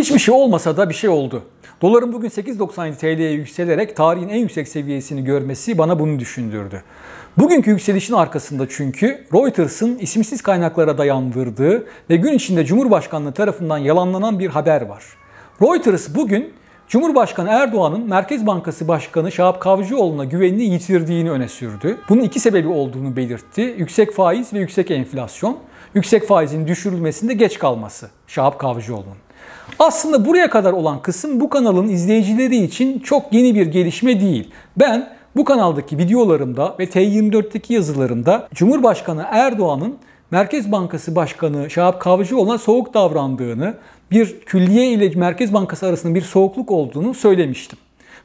Hiçbir şey olmasa da bir şey oldu. Doların bugün 8.97 TL'ye yükselerek tarihin en yüksek seviyesini görmesi bana bunu düşündürdü. Bugünkü yükselişin arkasında çünkü Reuters'ın isimsiz kaynaklara dayandırdığı ve gün içinde Cumhurbaşkanlığı tarafından yalanlanan bir haber var. Reuters bugün Cumhurbaşkanı Erdoğan'ın Merkez Bankası Başkanı Şahap Kavcıoğlu'na güvenini yitirdiğini öne sürdü. Bunun iki sebebi olduğunu belirtti. Yüksek faiz ve yüksek enflasyon. Yüksek faizin düşürülmesinde geç kalması Şahap Kavcıoğlu'nun. Aslında buraya kadar olan kısım bu kanalın izleyicileri için çok yeni bir gelişme değil. Ben bu kanaldaki videolarımda ve T24'teki yazılarımda Cumhurbaşkanı Erdoğan'ın Merkez Bankası Başkanı Şahap Kavcıoğlu'na soğuk davrandığını, bir külliye ile Merkez Bankası arasında bir soğukluk olduğunu söylemiştim.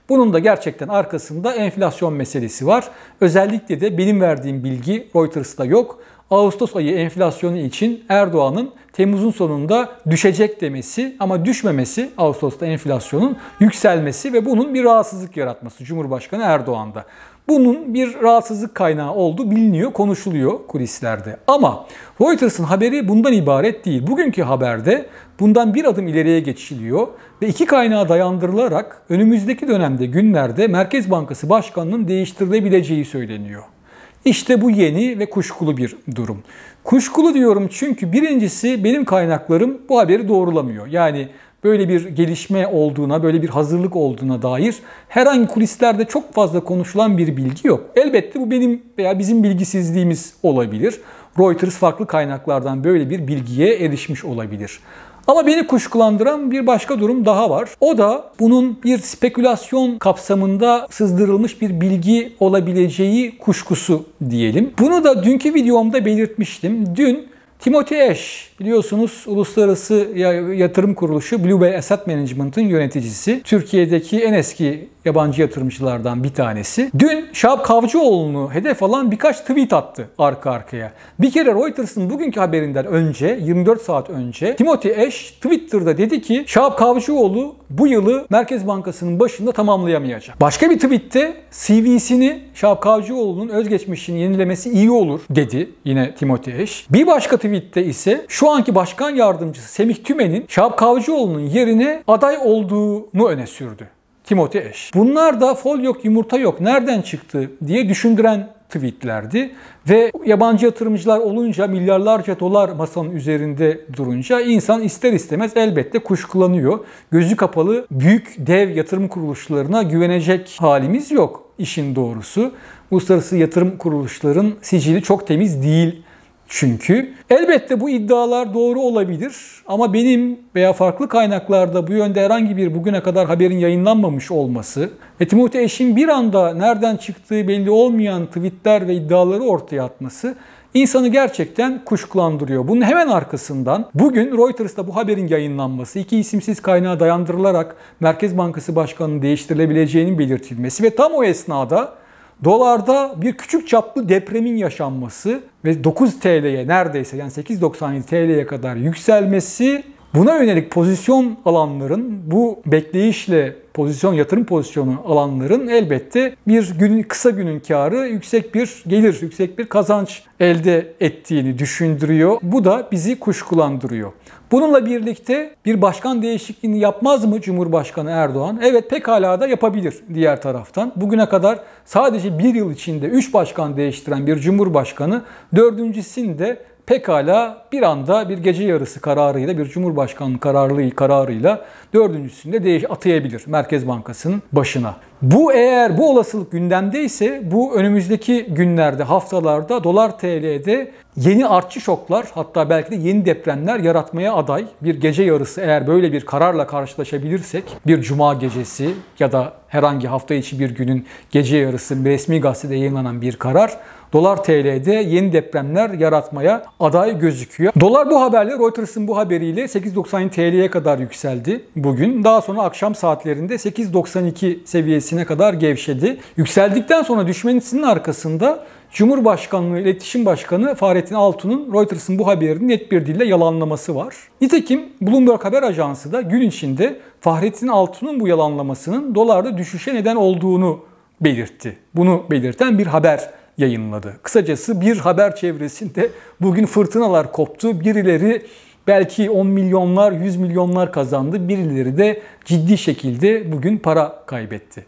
Bunun da gerçekten arkasında enflasyon meselesi var. Özellikle de benim verdiğim bilgi Reuters'ta yok. Ağustos ayı enflasyonu için Erdoğan'ın Temmuz'un sonunda düşecek demesi ama düşmemesi Ağustos'ta enflasyonun yükselmesi ve bunun bir rahatsızlık yaratması Cumhurbaşkanı Erdoğan'da. Bunun bir rahatsızlık kaynağı olduğu biliniyor, konuşuluyor kulislerde. Ama Reuters'ın haberi bundan ibaret değil. Bugünkü haberde bundan bir adım ileriye geçiliyor ve iki kaynağa dayandırılarak önümüzdeki dönemde günlerde Merkez Bankası Başkanı'nın değiştirilebileceği söyleniyor. İşte bu yeni ve kuşkulu bir durum. Kuşkulu diyorum çünkü birincisi benim kaynaklarım bu haberi doğrulamıyor. Yani böyle bir gelişme olduğuna, böyle bir hazırlık olduğuna dair herhangi kulislerde çok fazla konuşulan bir bilgi yok. Elbette bu benim veya bizim bilgisizliğimiz olabilir. Reuters farklı kaynaklardan böyle bir bilgiye erişmiş olabilir. Ama beni kuşkulandıran bir başka durum daha var. O da bunun bir spekülasyon kapsamında sızdırılmış bir bilgi olabileceği kuşkusu diyelim. Bunu da dünkü videomda belirtmiştim. Dün Timothy Ash biliyorsunuz uluslararası yatırım kuruluşu Blue Bay Asset Management'ın yöneticisi. Türkiye'deki en eski yabancı yatırımcılardan bir tanesi. Dün Şahap Kavcıoğlu'nu hedef alan birkaç tweet attı arka arkaya. Bir kere Reuters'ın bugünkü haberinden önce 24 saat önce Timothy Ash Twitter'da dedi ki Şahap Kavcıoğlu bu yılı Merkez Bankası'nın başında tamamlayamayacak. Başka bir tweette CV'sini Şahap Kavcıoğlu'nun özgeçmişini yenilemesi iyi olur dedi yine Timothy Ash. Bir başka tweette ise şu anki başkan yardımcısı Semih Tümen'in Şahap Kavcıoğlu'nun yerine aday olduğunu öne sürdü. Timothy Ash. Bunlar da fol yok yumurta yok nereden çıktı diye düşündüren tweetlerdi. Ve yabancı yatırımcılar olunca milyarlarca dolar masanın üzerinde durunca insan ister istemez elbette kuşkulanıyor. Gözü kapalı büyük dev yatırım kuruluşlarına güvenecek halimiz yok işin doğrusu. Uluslararası yatırım kuruluşların sicili çok temiz değil çünkü elbette bu iddialar doğru olabilir ama benim veya farklı kaynaklarda bu yönde herhangi bir bugüne kadar haberin yayınlanmamış olması ve Timothy Eş'in bir anda nereden çıktığı belli olmayan tweetler ve iddiaları ortaya atması insanı gerçekten kuşkulandırıyor. Bunun hemen arkasından bugün Reuters'ta bu haberin yayınlanması, iki isimsiz kaynağa dayandırılarak Merkez Bankası Başkanı'nın değiştirilebileceğinin belirtilmesi ve tam o esnada Dolarda bir küçük çaplı depremin yaşanması ve 9 TL'ye neredeyse yani 8.97 TL'ye kadar yükselmesi buna yönelik pozisyon alanların bu bekleyişle pozisyon yatırım pozisyonu alanların elbette bir günün kısa günün karı yüksek bir gelir, yüksek bir kazanç elde ettiğini düşündürüyor. Bu da bizi kuşkulandırıyor. Bununla birlikte bir başkan değişikliğini yapmaz mı Cumhurbaşkanı Erdoğan? Evet pekala da yapabilir diğer taraftan. Bugüne kadar sadece bir yıl içinde 3 başkan değiştiren bir Cumhurbaşkanı dördüncüsünde pekala bir anda bir gece yarısı kararıyla bir Cumhurbaşkanlığı kararlı kararıyla dördüncüsünde değiş atayabilir Merkez Bankası'nın başına. Bu eğer bu olasılık gündemdeyse bu önümüzdeki günlerde, haftalarda dolar TL'de yeni artçı şoklar hatta belki de yeni depremler yaratmaya aday. Bir gece yarısı eğer böyle bir kararla karşılaşabilirsek bir cuma gecesi ya da herhangi hafta içi bir günün gece yarısı resmi gazetede yayınlanan bir karar dolar TL'de yeni depremler yaratmaya aday gözüküyor. Dolar bu haberle Reuters'ın bu haberiyle 8.90 TL'ye kadar yükseldi bugün. Daha sonra akşam saatlerinde 8.92 seviyesine kadar gevşedi. Yükseldikten sonra düşmesinin arkasında Cumhurbaşkanlığı İletişim Başkanı Fahrettin Altun'un Reuters'ın bu haberini net bir dille yalanlaması var. Nitekim Bloomberg Haber Ajansı da gün içinde Fahrettin Altun'un bu yalanlamasının dolarda düşüşe neden olduğunu belirtti. Bunu belirten bir haber yayınladı. Kısacası bir haber çevresinde bugün fırtınalar koptu. Birileri belki 10 milyonlar, 100 milyonlar kazandı. Birileri de ciddi şekilde bugün para kaybetti.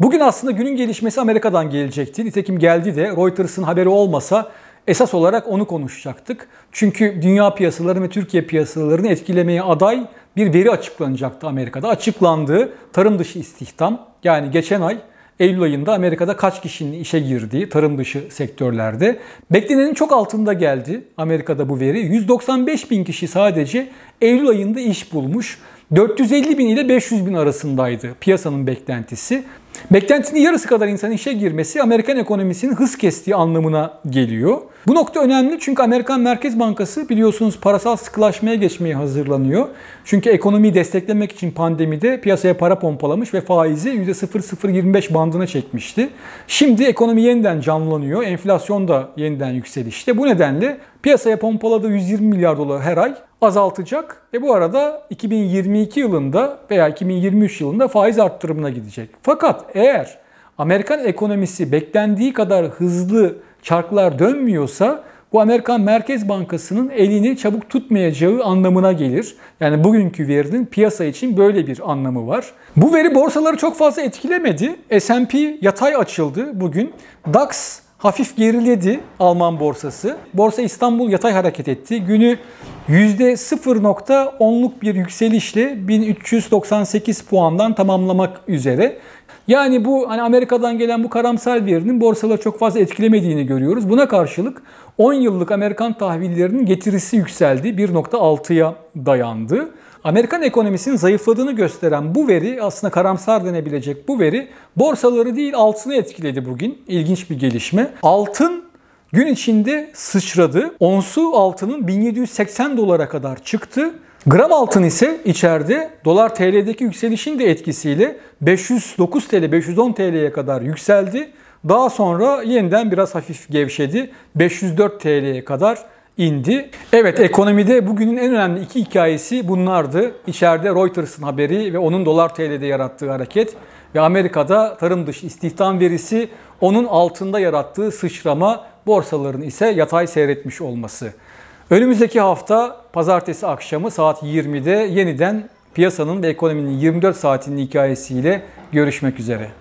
Bugün aslında günün gelişmesi Amerika'dan gelecekti. Nitekim geldi de Reuters'ın haberi olmasa esas olarak onu konuşacaktık. Çünkü dünya piyasaları ve Türkiye piyasalarını etkilemeye aday bir veri açıklanacaktı Amerika'da. Açıklandığı tarım dışı istihdam yani geçen ay Eylül ayında Amerika'da kaç kişinin işe girdiği tarım dışı sektörlerde. Beklenenin çok altında geldi Amerika'da bu veri. 195 bin kişi sadece Eylül ayında iş bulmuş. 450 bin ile 500 bin arasındaydı piyasanın beklentisi. Beklentinin yarısı kadar insan işe girmesi Amerikan ekonomisinin hız kestiği anlamına geliyor. Bu nokta önemli çünkü Amerikan Merkez Bankası biliyorsunuz parasal sıkılaşmaya geçmeye hazırlanıyor. Çünkü ekonomiyi desteklemek için pandemide piyasaya para pompalamış ve faizi %0.025 bandına çekmişti. Şimdi ekonomi yeniden canlanıyor. Enflasyon da yeniden yükselişte. Bu nedenle piyasaya pompaladığı 120 milyar dolar her ay azaltacak ve bu arada 2022 yılında veya 2023 yılında faiz arttırımına gidecek. Fakat eğer Amerikan ekonomisi beklendiği kadar hızlı çarklar dönmüyorsa bu Amerikan Merkez Bankası'nın elini çabuk tutmayacağı anlamına gelir. Yani bugünkü verinin piyasa için böyle bir anlamı var. Bu veri borsaları çok fazla etkilemedi. S&P yatay açıldı bugün. DAX hafif geriledi Alman borsası. Borsa İstanbul yatay hareket etti. Günü %0.10'luk bir yükselişle 1398 puandan tamamlamak üzere. Yani bu hani Amerika'dan gelen bu karamsar verinin borsaları çok fazla etkilemediğini görüyoruz. Buna karşılık 10 yıllık Amerikan tahvillerinin getirisi yükseldi. 1.6'ya dayandı. Amerikan ekonomisinin zayıfladığını gösteren bu veri aslında karamsar denebilecek bu veri borsaları değil altını etkiledi bugün. İlginç bir gelişme. Altın gün içinde sıçradı. Onsu altının 1780 dolara kadar çıktı. Gram altın ise içeride dolar TL'deki yükselişin de etkisiyle 509 TL 510 TL'ye kadar yükseldi. Daha sonra yeniden biraz hafif gevşedi. 504 TL'ye kadar indi. Evet ekonomide bugünün en önemli iki hikayesi bunlardı. İçeride Reuters'ın haberi ve onun dolar TL'de yarattığı hareket ve Amerika'da tarım dışı istihdam verisi onun altında yarattığı sıçrama borsaların ise yatay seyretmiş olması. Önümüzdeki hafta pazartesi akşamı saat 20'de yeniden piyasanın ve ekonominin 24 saatinin hikayesiyle görüşmek üzere.